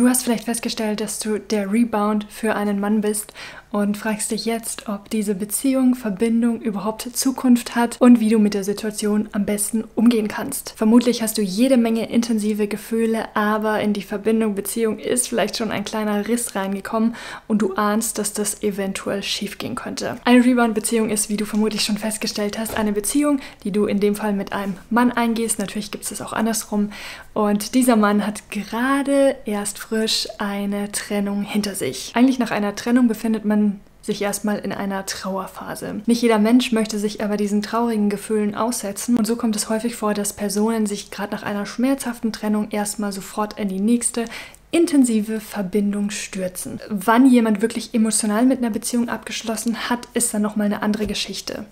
Du hast vielleicht festgestellt, dass du der Rebound für einen Mann bist und fragst dich jetzt, ob diese Beziehung, Verbindung überhaupt Zukunft hat und wie du mit der Situation am besten umgehen kannst. Vermutlich hast du jede Menge intensive Gefühle, aber in die Verbindung, Beziehung ist vielleicht schon ein kleiner Riss reingekommen und du ahnst, dass das eventuell schiefgehen könnte. Eine Rebound-Beziehung ist, wie du vermutlich schon festgestellt hast, eine Beziehung, die du in dem Fall mit einem Mann eingehst. Natürlich gibt es das auch andersrum. Und dieser Mann hat gerade erst frisch eine Trennung hinter sich. Eigentlich nach einer Trennung befindet man sich erstmal in einer Trauerphase. Nicht jeder Mensch möchte sich aber diesen traurigen Gefühlen aussetzen und so kommt es häufig vor, dass Personen sich gerade nach einer schmerzhaften Trennung erstmal sofort in die nächste intensive Verbindung stürzen. Wann jemand wirklich emotional mit einer Beziehung abgeschlossen hat, ist dann nochmal eine andere Geschichte.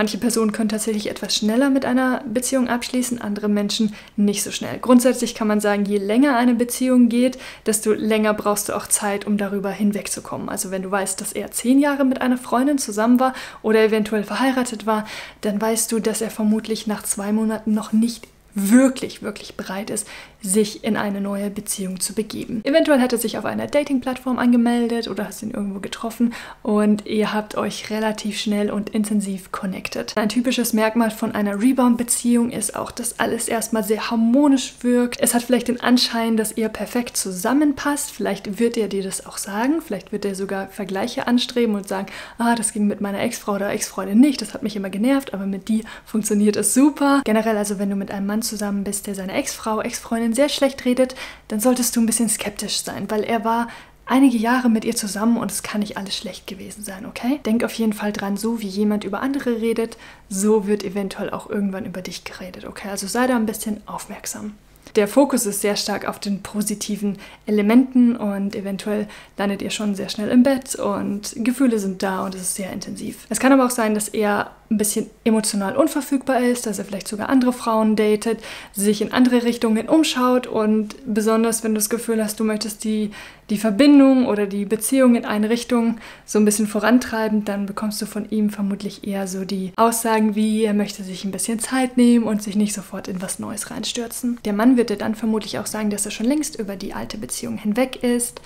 Manche Personen können tatsächlich etwas schneller mit einer Beziehung abschließen, andere Menschen nicht so schnell. Grundsätzlich kann man sagen, je länger eine Beziehung geht, desto länger brauchst du auch Zeit, um darüber hinwegzukommen. Also wenn du weißt, dass er zehn Jahre mit einer Freundin zusammen war oder eventuell verheiratet war, dann weißt du, dass er vermutlich nach zwei Monaten noch nicht wirklich, wirklich bereit ist, sich in eine neue Beziehung zu begeben. Eventuell hat er sich auf einer Dating-Plattform angemeldet oder hast ihn irgendwo getroffen und ihr habt euch relativ schnell und intensiv connected. Ein typisches Merkmal von einer Rebound-Beziehung ist auch, dass alles erstmal sehr harmonisch wirkt. Es hat vielleicht den Anschein, dass ihr perfekt zusammenpasst. Vielleicht wird er dir das auch sagen. Vielleicht wird er sogar Vergleiche anstreben und sagen, ah, das ging mit meiner Ex-Frau oder Ex-Freundin nicht. Das hat mich immer genervt, aber mit dir funktioniert es super. Generell also, wenn du mit einem Mann zusammen bist, der seine Ex-Frau, Ex-Freundin Freundin sehr schlecht redet, dann solltest du ein bisschen skeptisch sein, weil er war einige Jahre mit ihr zusammen und es kann nicht alles schlecht gewesen sein, okay? Denk auf jeden Fall dran, so wie jemand über andere redet, so wird eventuell auch irgendwann über dich geredet, okay? Also sei da ein bisschen aufmerksam. Der Fokus ist sehr stark auf den positiven Elementen und eventuell landet ihr schon sehr schnell im Bett und Gefühle sind da und es ist sehr intensiv. Es kann aber auch sein, dass er ein bisschen emotional unverfügbar ist, dass er vielleicht sogar andere Frauen datet, sich in andere Richtungen umschaut und besonders wenn du das Gefühl hast, du möchtest die, die Verbindung oder die Beziehung in eine Richtung so ein bisschen vorantreiben, dann bekommst du von ihm vermutlich eher so die Aussagen wie, er möchte sich ein bisschen Zeit nehmen und sich nicht sofort in was Neues reinstürzen. Der Mann dir dann vermutlich auch sagen, dass er schon längst über die alte Beziehung hinweg ist,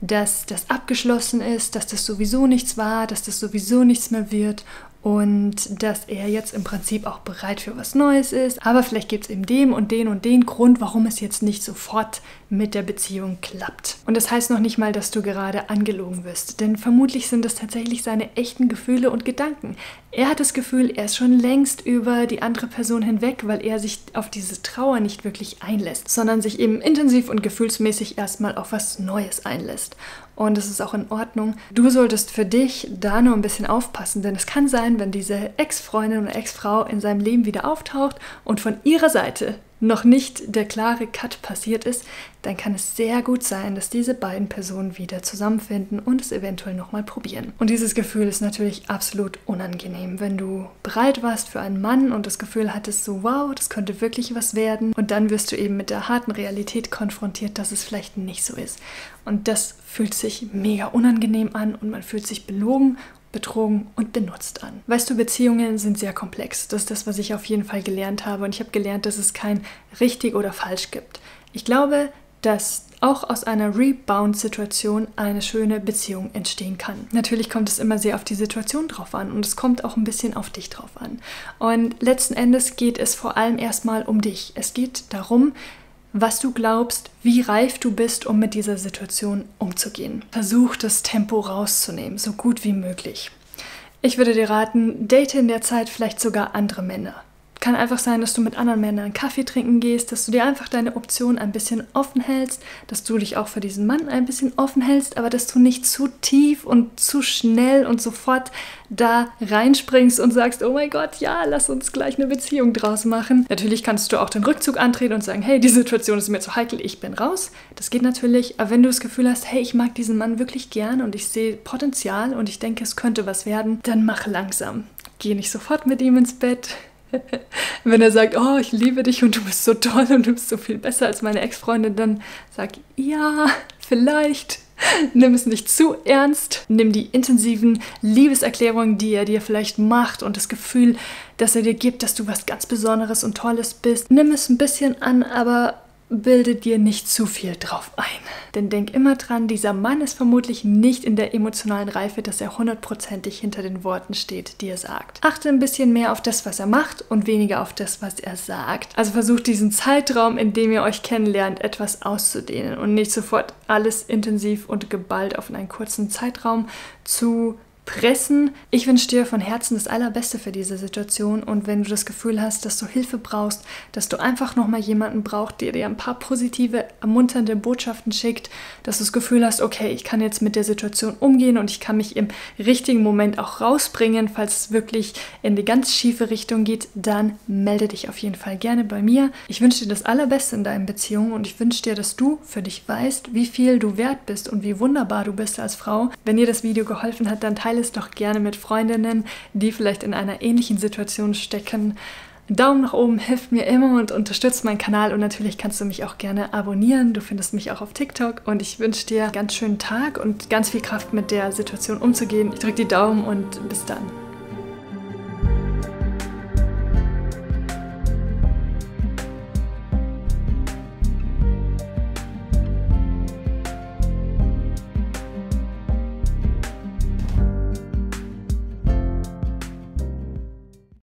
dass das abgeschlossen ist, dass das sowieso nichts war, dass das sowieso nichts mehr wird und dass er jetzt im Prinzip auch bereit für was Neues ist. Aber vielleicht gibt es eben dem und den und den Grund, warum es jetzt nicht sofort mit der Beziehung klappt. Und das heißt noch nicht mal, dass du gerade angelogen wirst, denn vermutlich sind es tatsächlich seine echten Gefühle und Gedanken. Er hat das Gefühl, er ist schon längst über die andere Person hinweg, weil er sich auf diese Trauer nicht wirklich einlässt, sondern sich eben intensiv und gefühlsmäßig erstmal auf was Neues einlässt. list Und es ist auch in Ordnung. Du solltest für dich da nur ein bisschen aufpassen, denn es kann sein, wenn diese Ex-Freundin oder Ex-Frau in seinem Leben wieder auftaucht und von ihrer Seite noch nicht der klare Cut passiert ist, dann kann es sehr gut sein, dass diese beiden Personen wieder zusammenfinden und es eventuell nochmal probieren. Und dieses Gefühl ist natürlich absolut unangenehm, wenn du bereit warst für einen Mann und das Gefühl hattest, so wow, das könnte wirklich was werden und dann wirst du eben mit der harten Realität konfrontiert, dass es vielleicht nicht so ist. Und das fühlt sich mega unangenehm an und man fühlt sich belogen betrogen und benutzt an. Weißt du, Beziehungen sind sehr komplex. Das ist das, was ich auf jeden Fall gelernt habe. Und ich habe gelernt, dass es kein richtig oder falsch gibt. Ich glaube, dass auch aus einer Rebound-Situation eine schöne Beziehung entstehen kann. Natürlich kommt es immer sehr auf die Situation drauf an und es kommt auch ein bisschen auf dich drauf an. Und letzten Endes geht es vor allem erstmal um dich. Es geht darum, was du glaubst, wie reif du bist, um mit dieser Situation umzugehen. Versuch das Tempo rauszunehmen, so gut wie möglich. Ich würde dir raten, date in der Zeit vielleicht sogar andere Männer. Kann einfach sein, dass du mit anderen Männern Kaffee trinken gehst, dass du dir einfach deine Option ein bisschen offen hältst, dass du dich auch für diesen Mann ein bisschen offen hältst, aber dass du nicht zu tief und zu schnell und sofort da reinspringst und sagst, oh mein Gott, ja, lass uns gleich eine Beziehung draus machen. Natürlich kannst du auch den Rückzug antreten und sagen, hey, die Situation ist mir zu heikel, ich bin raus. Das geht natürlich, aber wenn du das Gefühl hast, hey, ich mag diesen Mann wirklich gern und ich sehe Potenzial und ich denke, es könnte was werden, dann mach langsam. Geh nicht sofort mit ihm ins Bett, Wenn er sagt, oh, ich liebe dich und du bist so toll und du bist so viel besser als meine Ex-Freundin, dann sag, ja, vielleicht. Nimm es nicht zu ernst. Nimm die intensiven Liebeserklärungen, die er dir vielleicht macht und das Gefühl, dass er dir gibt, dass du was ganz Besonderes und Tolles bist. Nimm es ein bisschen an, aber bilde dir nicht zu viel drauf ein. Denn denk immer dran, dieser Mann ist vermutlich nicht in der emotionalen Reife, dass er hundertprozentig hinter den Worten steht, die er sagt. Achte ein bisschen mehr auf das, was er macht und weniger auf das, was er sagt. Also versucht diesen Zeitraum, in dem ihr euch kennenlernt, etwas auszudehnen und nicht sofort alles intensiv und geballt auf einen kurzen Zeitraum zu pressen. Ich wünsche dir von Herzen das Allerbeste für diese Situation und wenn du das Gefühl hast, dass du Hilfe brauchst, dass du einfach nochmal jemanden brauchst, der dir ein paar positive, ermunternde Botschaften schickt, dass du das Gefühl hast, okay, ich kann jetzt mit der Situation umgehen und ich kann mich im richtigen Moment auch rausbringen, falls es wirklich in die ganz schiefe Richtung geht, dann melde dich auf jeden Fall gerne bei mir. Ich wünsche dir das Allerbeste in deinen Beziehungen und ich wünsche dir, dass du für dich weißt, wie viel du wert bist und wie wunderbar du bist als Frau. Wenn dir das Video geholfen hat, dann teile teile es doch gerne mit Freundinnen, die vielleicht in einer ähnlichen Situation stecken. Daumen nach oben hilft mir immer und unterstützt meinen Kanal und natürlich kannst du mich auch gerne abonnieren. Du findest mich auch auf TikTok und ich wünsche dir einen ganz schönen Tag und ganz viel Kraft mit der Situation umzugehen. Ich drücke die Daumen und bis dann.